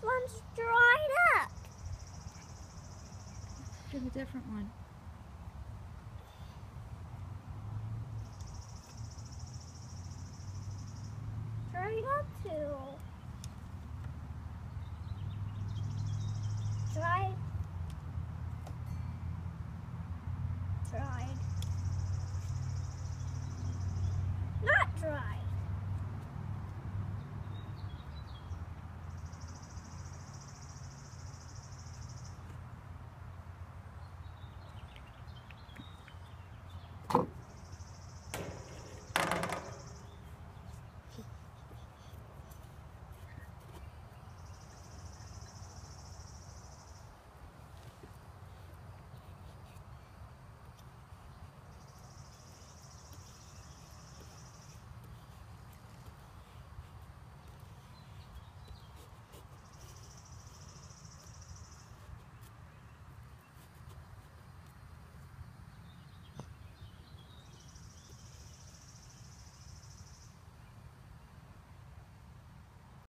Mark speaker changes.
Speaker 1: This one's dried up.
Speaker 2: Get a different one.
Speaker 1: Dried up too. Dried. Dried. you.